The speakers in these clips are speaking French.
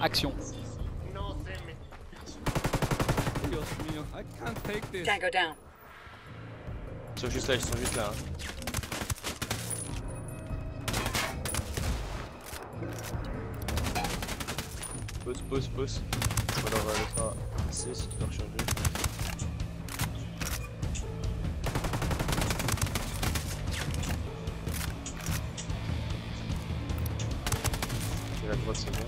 action. Dios mío, I can't take this. Tango down. Ils sont juste là, ils sont juste là. hein. Pousse, pousse, pousse. Ou alors euh, le faire assez si tu dois recharger. Et la droite c'est bon.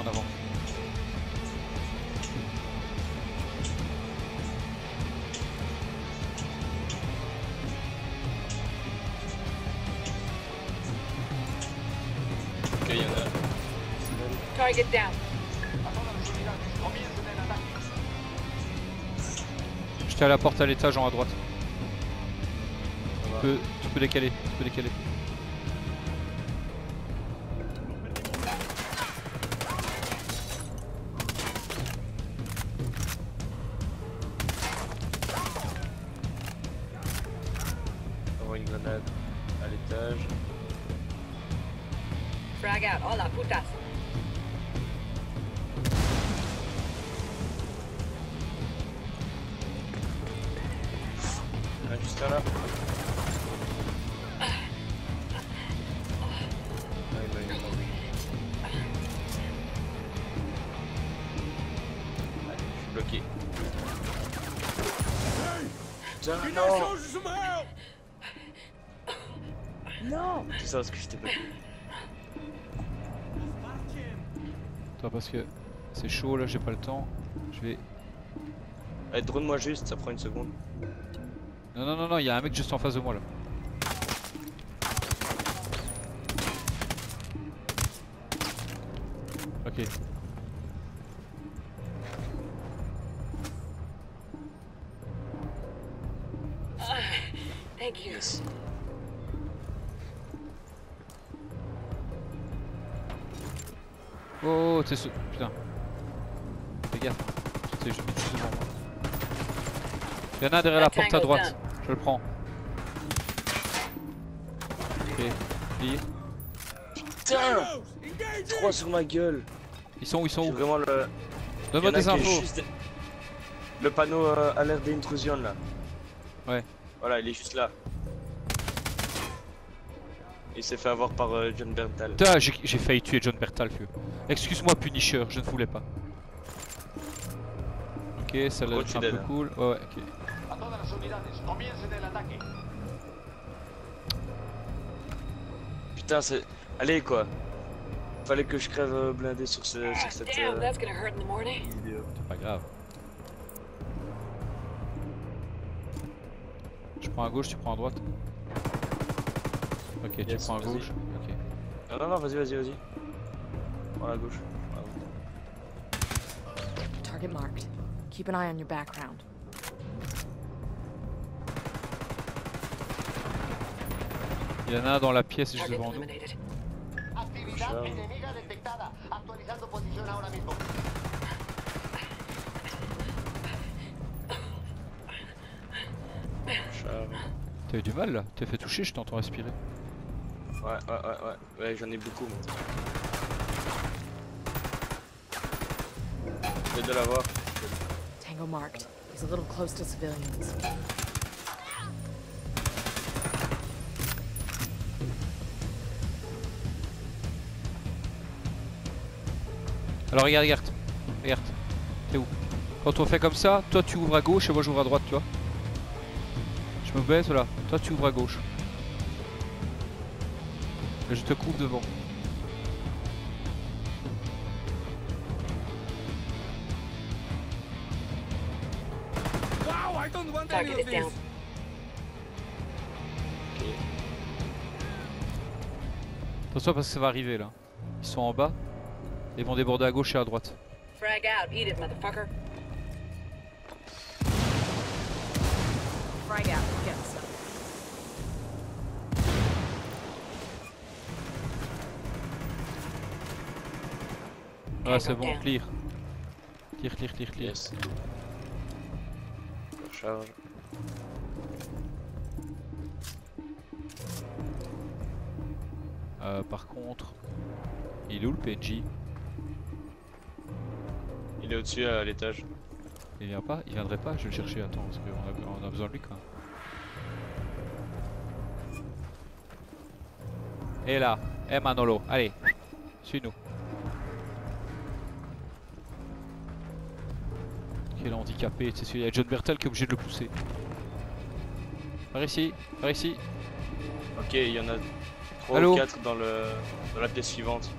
En avant. Ok, il y en a. Target down. J'étais à la porte à l'étage en à droite. Tu peux, tu peux décaler, tu peux décaler. Frag out. Hola, putas. Ah, juste là. Ah, il m'a eu. Allez, je suis bloqué. Putain, non C'est ça parce que j'étais bloqué. Toi parce que c'est chaud là, j'ai pas le temps. Je vais. Allez, drone-moi juste, ça prend une seconde. Non non non non, il y a un mec juste en face de moi là. Ok. Thank you. Yes. Oh, oh, c'est ce. Putain. Fais gaffe. C'est juste juste devant moi. Il y en a derrière la porte à droite. Je le prends. Ok. Plié. Putain 3 sur ma gueule Ils sont où Ils sont où vraiment le... Donne-moi des infos. juste- Le panneau euh, alerte d'intrusion là. Ouais. Voilà, il est juste là. Il s'est fait avoir par euh, John Berntal. Putain, j'ai failli tuer John Bertal, vieux. Excuse-moi, Punisher, je ne voulais pas. Ok, ça l'a tu un peu donnes cool. Ouais, ouais, ok. Putain, c'est. Allez quoi Fallait que je crève euh, blindé sur, ce, Ah, sur cette damn, euh, that's gonna hurt in the morning. vidéo. C'est pas grave. Je prends à gauche, tu prends à droite. Ok, tu prends à gauche. Ok. Non, non, non, vas-y, vas-y, vas-y. Prends la gauche. Target marked. Keep an eye on your background. Il y en a un dans la pièce juste devant nous. T'as eu du mal là T'es fait toucher, je t'entends respirer. Ouais, ouais, ouais, ouais. Ouais, j'en ai beaucoup. vais de l'avoir. Tango marked. He's a little close to civilians. Alors regarde, regarde. Regarde. T'es où? Quand on fait comme ça, toi tu ouvres à gauche et moi j'ouvre à droite, tu vois. Je me baisse là. Toi tu ouvres à gauche. Et je te couvre devant. Wow, I don't want any of this. Attention parce que ça va arriver là. Ils sont en bas. Ils vont déborder à gauche et à droite. Frag out. Eat it, motherfucker. Frag out. Get stuff. Ah, c'est Tango bon, clear. Clear, clear, clear, clear. Yes. Recharge. Euh, par contre, il est où le PNJ Il est au-dessus à l'étage. Il vient pas? Il viendrait pas? Je vais le chercher, attends, parce qu'on a, on a besoin de lui quand même. Et là, eh Manolo, allez, suis-nous. Quel handicapé, c'est celui, il y a John Bertel qui est obligé de le pousser. Par ici, par ici. Ok, il y en a 3 Allô ou 4 dans, le... dans la pièce suivante.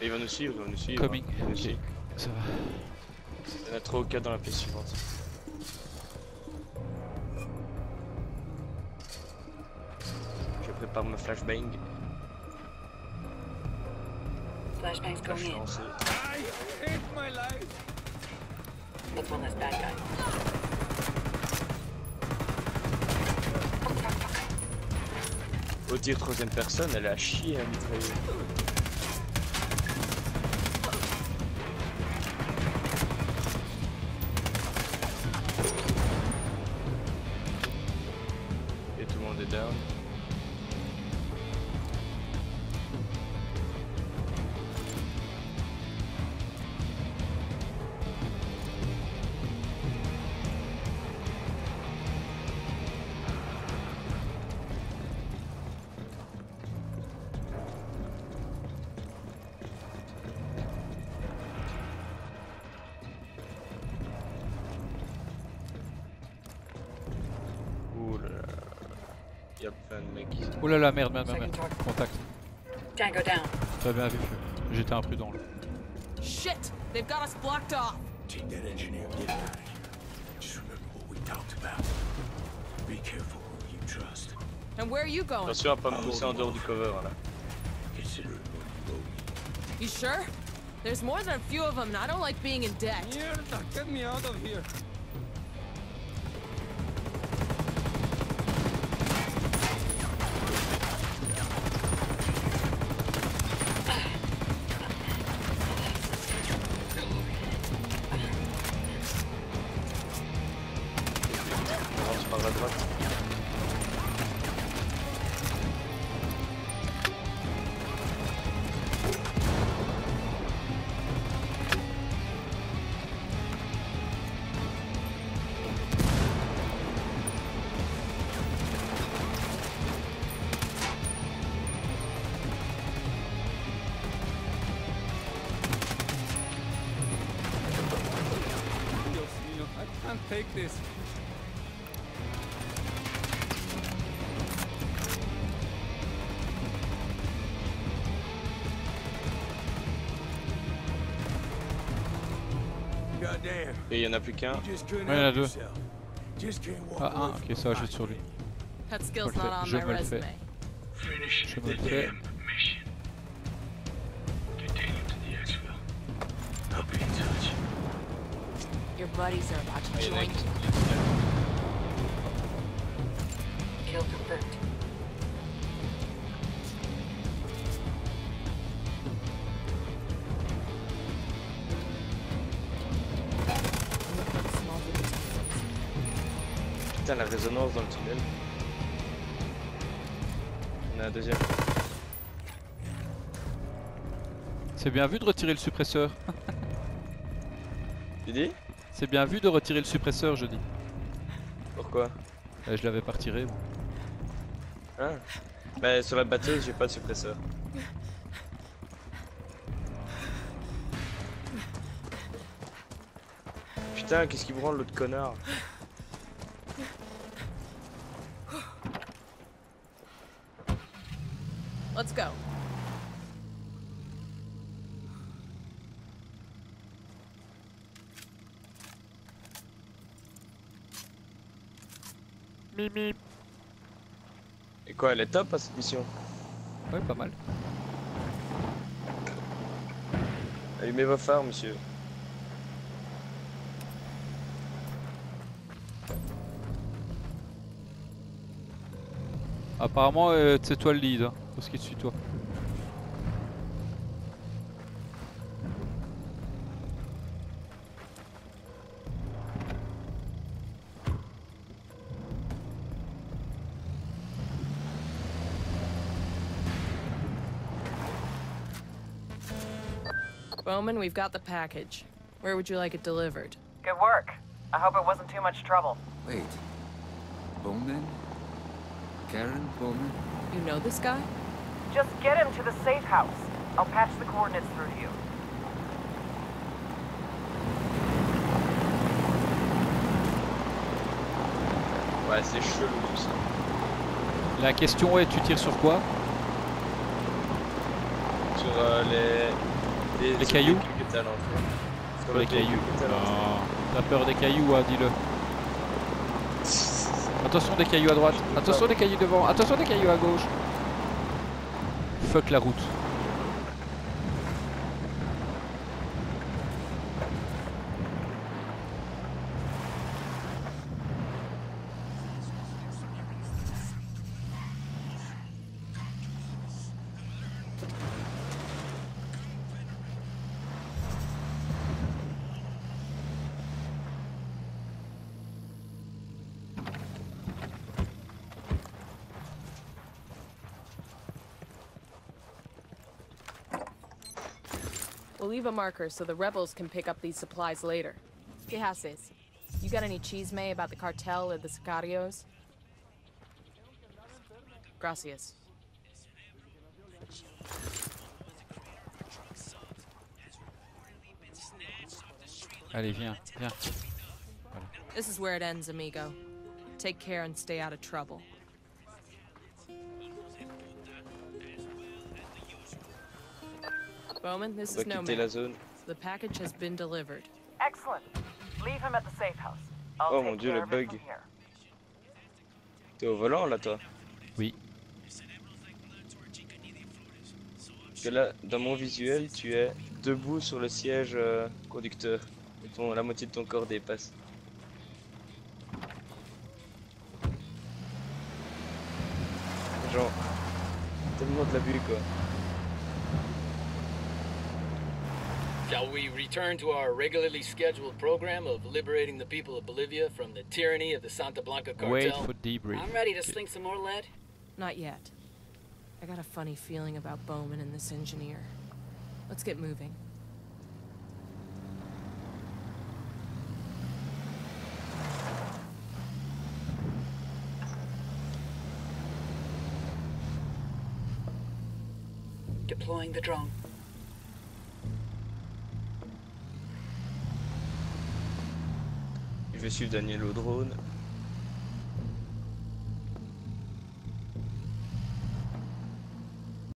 Et il va nous suivre, il va nous suivre. Coming. Il va nous Ok. suivre. Ça va. Il y en a 3 ou 4 dans la pièce suivante. Je prépare ma flashbang. Flashbang's Là, going in. That's one less bad guy. Au tir troisième personne, elle à chier à mitrailler. Il y a plein de mecs. Oh là là, merde, merde, merde, merde. Contact. Tango down. Très bien vu. J'étais imprudent là. Shit! They've got us blocked off. Take that engineer, get out of here. Just remember what we talked about. Be careful who you trust. And where are you going? Attention à pas me pousser en dehors du cover là. Consider it. You sure? There's more than a few of them, and I don't like being in debt. Mierda, get me out of here. Take this. Goddamn. Et il y en a plus qu'un. Ouais, il y en a deux. Ah, un, ok, ça juste sur lui. That skill's Je me le fais. Je me le fais. Buddies are about to join. Kill confirmed. Putain, la résonance dans le tunnel. On a un deuxième. C'est bien vu de retirer le suppresseur. Tu dis? C'est bien vu de retirer le suppresseur, je dis. Pourquoi Euh, je l'avais pas retiré. moi. Hein Bah sur la batteuse j'ai pas de suppresseur. Putain qu'est-ce qui branle l'autre connard Let's go. Et quoi elle est top à cette mission Ouais, pas mal. Allumez vos phares, monsieur. Apparemment, euh, c'est toi le lead, hein, pour ce qui est dessus de toi. Bowman, we've got the package. Where would you like it delivered? Good work. I hope it wasn't too much trouble. Wait. Bowman? Karen Bowman? You know this guy? Just get him to the safe house. I'll patch the coordinates through to you. Ouais, c'est chelou tout ça. La question est, tu tires sur quoi Sur euh, les... Les cailloux. Sur les cailloux. qui était à l'entrée. Non. T'as peur des cailloux, hein, dis-le. Attention des cailloux à droite. Attention des cailloux devant. Attention des cailloux à gauche. Fuck la route. Leave a marker so the rebels can pick up these supplies later. ¿Qué haces? You got any chisme about the cartel or the sicarios? Gracias. Allez, viens, viens. This is where it ends, amigo. Take care and stay out of trouble. Bowman, this is va no quitter la man. zone. The package has been delivered. Excellent. Leave him at the safe house. I'll Oh take mon dieu, le bug. T'es au volant là toi? Oui. Parce que là, dans mon visuel, tu es debout sur le siège euh, conducteur. Et ton, la moitié de ton corps dépasse. Genre, tellement de l'abus quoi. Shall we return to our regularly scheduled program of liberating the people of Bolivia from the tyranny of the Santa Blanca cartel? Wait for debrief. I'm ready to sling some more lead. Not yet. I got a funny feeling about Bowman and this engineer. Let's get moving. Deploying the drone. Suivre Daniel au drone.